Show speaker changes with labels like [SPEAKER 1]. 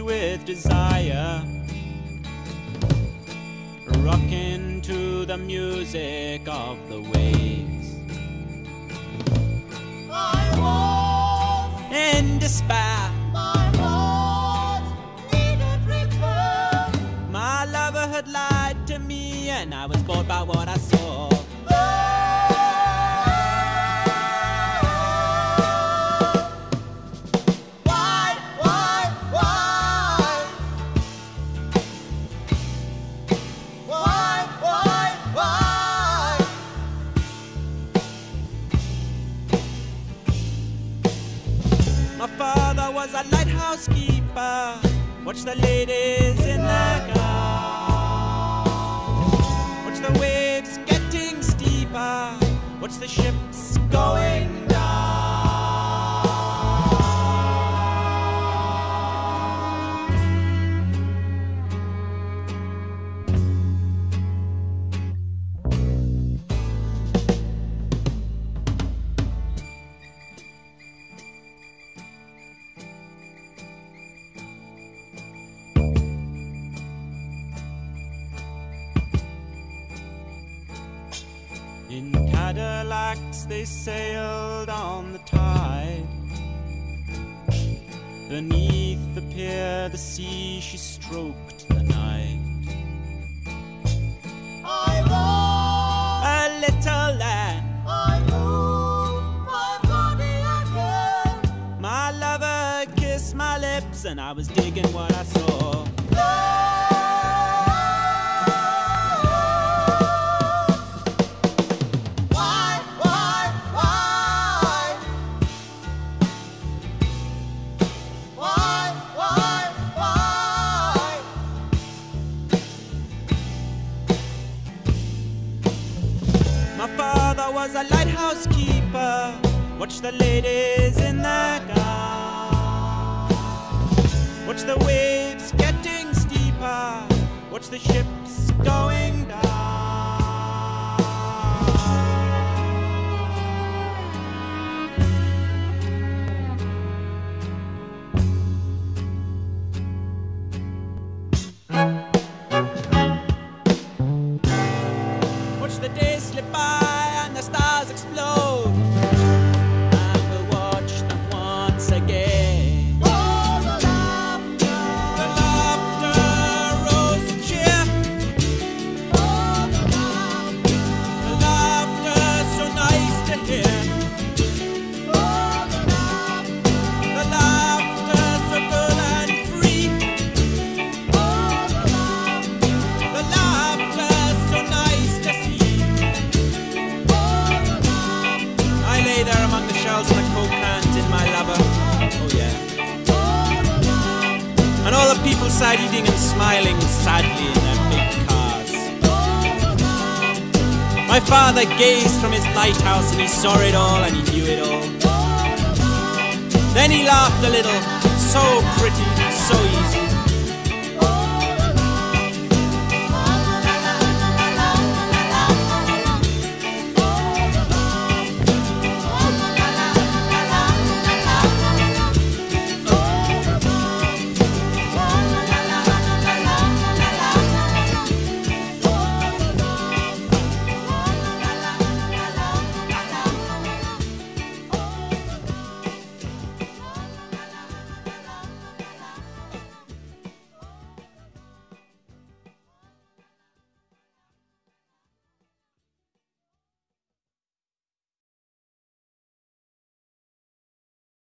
[SPEAKER 1] with desire. Rocking to the music of the waves.
[SPEAKER 2] I was,
[SPEAKER 1] In despair,
[SPEAKER 2] my heart needed repair.
[SPEAKER 1] my lover had lied to me, and I was bored by what I saw. Father was a lighthouse keeper. Watch the ladies in the car. Watch the waves getting steeper. Watch the ships going In Cadillacs they sailed on the tide. Beneath the pier, the sea she stroked the night.
[SPEAKER 2] I walk,
[SPEAKER 1] A little land,
[SPEAKER 2] I move my body again.
[SPEAKER 1] my lover kissed my lips, and I was digging what I saw.
[SPEAKER 2] Why,
[SPEAKER 1] My father was a lighthouse keeper. Watch the ladies in the car. Watch the waves getting steeper. Watch the ships going down. side eating and smiling sadly in their big cars. My father gazed from his lighthouse and he saw it all and he knew it all. Then he laughed a little, so pretty, so easy.